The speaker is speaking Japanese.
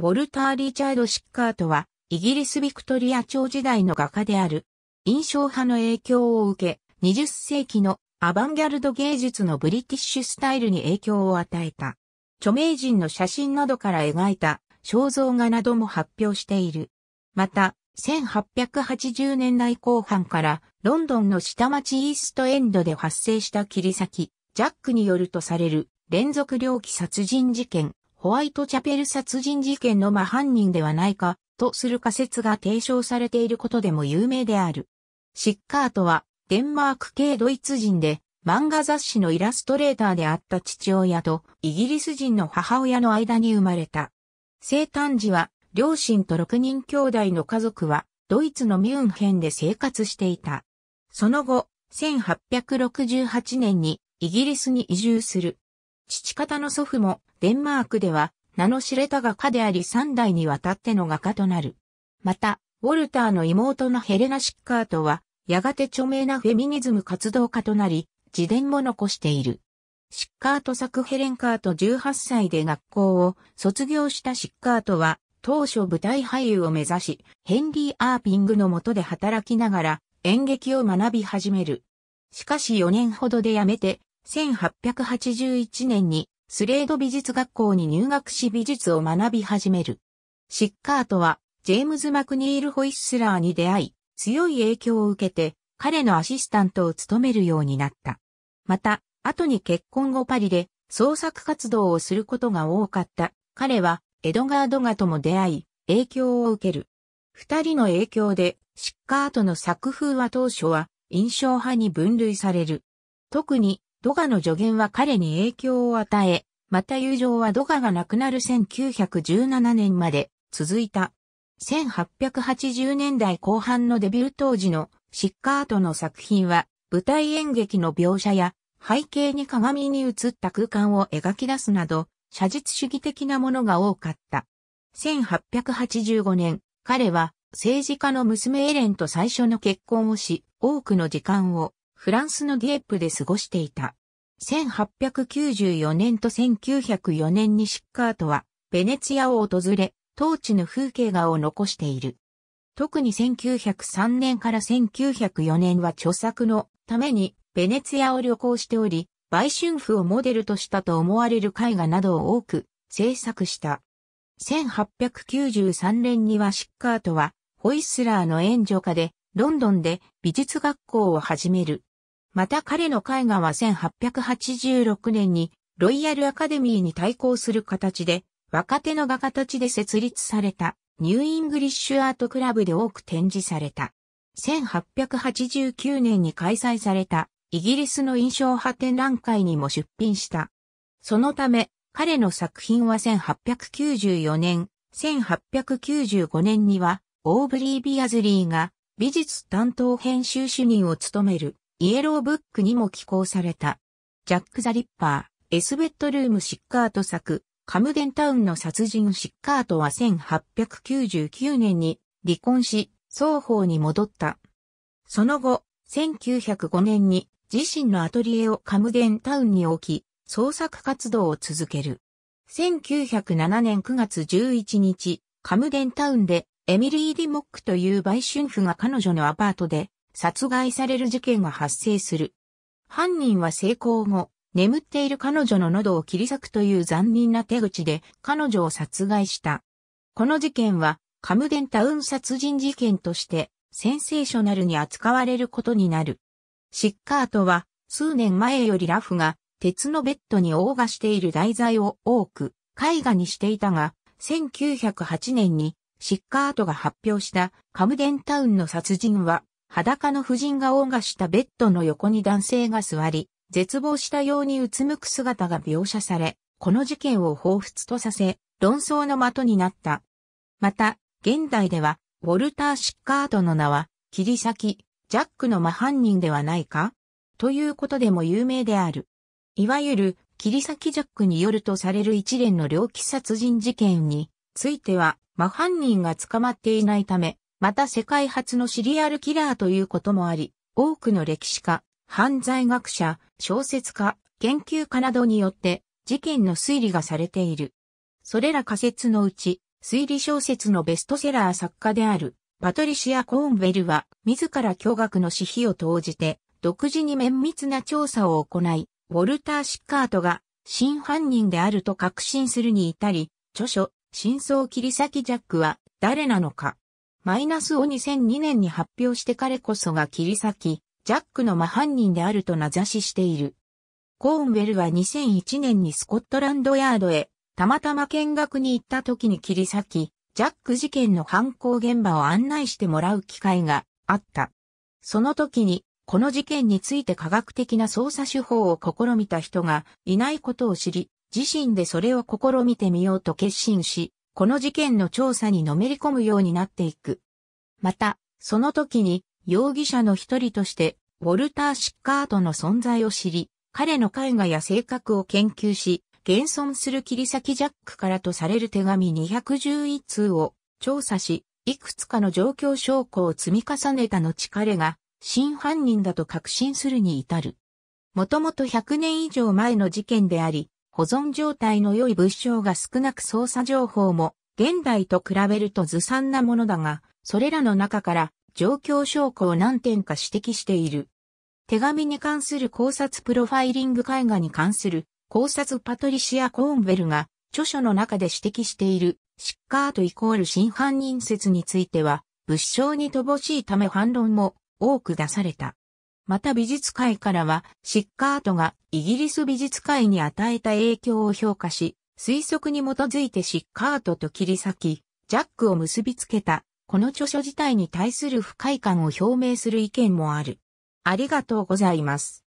ウォルター・リチャード・シッカートは、イギリス・ビクトリア朝時代の画家である。印象派の影響を受け、20世紀のアバンギャルド芸術のブリティッシュスタイルに影響を与えた。著名人の写真などから描いた肖像画なども発表している。また、1880年代後半からロンドンの下町イーストエンドで発生した切り裂き、ジャックによるとされる連続猟奇殺人事件、ホワイトチャペル殺人事件の真犯人ではないかとする仮説が提唱されていることでも有名である。シッカートはデンマーク系ドイツ人で漫画雑誌のイラストレーターであった父親とイギリス人の母親の間に生まれた。生誕時は両親と6人兄弟の家族はドイツのミュンヘンで生活していた。その後、1868年にイギリスに移住する。父方の祖父もデンマークでは名の知れた画家であり3代にわたっての画家となる。また、ウォルターの妹のヘレナ・シッカートは、やがて著名なフェミニズム活動家となり、自伝も残している。シッカート作ヘレンカート18歳で学校を卒業したシッカートは、当初舞台俳優を目指し、ヘンリー・アーピングの下で働きながら演劇を学び始める。しかし4年ほどで辞めて、1881年にスレード美術学校に入学し美術を学び始める。シッカートは、ジェームズ・マクニール・ホイッスラーに出会い、強い影響を受けて、彼のアシスタントを務めるようになった。また、後に結婚後パリで創作活動をすることが多かった。彼はエドガー・ドガとも出会い、影響を受ける。二人の影響で、シッカートの作風は当初は印象派に分類される。特に、ドガの助言は彼に影響を与え、また友情はドガが亡くなる1917年まで続いた。1880年代後半のデビュー当時のシッカートの作品は舞台演劇の描写や背景に鏡に映った空間を描き出すなど写実主義的なものが多かった。1885年、彼は政治家の娘エレンと最初の結婚をし、多くの時間をフランスのディエップで過ごしていた。1894年と1904年にシッカートはベネツィアを訪れ、当地の風景画を残している。特に1903年から1904年は著作のためにベネツィアを旅行しており、売春婦をモデルとしたと思われる絵画などを多く制作した。1893年にはシッカートはホイスラーの援助下でロンドンで美術学校を始める。また彼の絵画は1886年にロイヤルアカデミーに対抗する形で若手の画家たちで設立されたニューイングリッシュアートクラブで多く展示された。1889年に開催されたイギリスの印象派展覧会にも出品した。そのため、彼の作品は1894年、1895年には、オーブリー・ビアズリーが美術担当編集主任を務めるイエローブックにも寄稿された。ジャック・ザ・リッパー、エスベッドルーム・シッカート作、カムデンタウンの殺人シッカートは1899年に離婚し、双方に戻った。その後、1905年に自身のアトリエをカムデンタウンに置き、創作活動を続ける。1907年9月11日、カムデンタウンでエミリー・ディモックという売春婦が彼女のアパートで殺害される事件が発生する。犯人は成功後、眠っている彼女の喉を切り裂くという残忍な手口で彼女を殺害した。この事件はカムデンタウン殺人事件としてセンセーショナルに扱われることになる。シッカートは数年前よりラフが鉄のベッドにオーガしている題材を多く絵画にしていたが、1908年にシッカートが発表したカムデンタウンの殺人は裸の婦人がオーガしたベッドの横に男性が座り、絶望したようにうつむく姿が描写され、この事件を彷彿とさせ、論争の的になった。また、現代では、ウォルター・シッカートの名は、切り裂き、ジャックの真犯人ではないか？ということでも有名である。いわゆる、切り裂きジャックによるとされる一連の猟奇殺人事件については、真犯人が捕まっていないため、また世界初のシリアルキラーということもあり、多くの歴史家、犯罪学者、小説家、研究家などによって事件の推理がされている。それら仮説のうち、推理小説のベストセラー作家であるパトリシア・コーンベルは自ら巨額の私費を投じて独自に綿密な調査を行い、ウォルター・シッカートが真犯人であると確信するに至り、著書、真相切り裂きジャックは誰なのか。マイナスを2002年に発表して彼こそが切り裂き、ジャックの真犯人であると名指ししている。コーンウェルは2001年にスコットランドヤードへたまたま見学に行った時に切り裂き、ジャック事件の犯行現場を案内してもらう機会があった。その時にこの事件について科学的な捜査手法を試みた人がいないことを知り、自身でそれを試みてみようと決心し、この事件の調査にのめり込むようになっていく。また、その時に容疑者の一人として、ウォルター・シッカートの存在を知り、彼の絵画や性格を研究し、現存する切り裂きジャックからとされる手紙211通を調査し、いくつかの状況証拠を積み重ねた後彼が真犯人だと確信するに至る。もともと100年以上前の事件であり、保存状態の良い物証が少なく捜査情報も現代と比べるとずさんなものだが、それらの中から状況証拠を何点か指摘している。手紙に関する考察プロファイリング絵画に関する考察パトリシア・コーンベルが著書の中で指摘しているシッカートイコール真犯人説については物証に乏しいため反論も多く出された。また美術界からは、シッカートがイギリス美術界に与えた影響を評価し、推測に基づいてシッカートと切り裂き、ジャックを結びつけた、この著書自体に対する不快感を表明する意見もある。ありがとうございます。